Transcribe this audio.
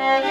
Música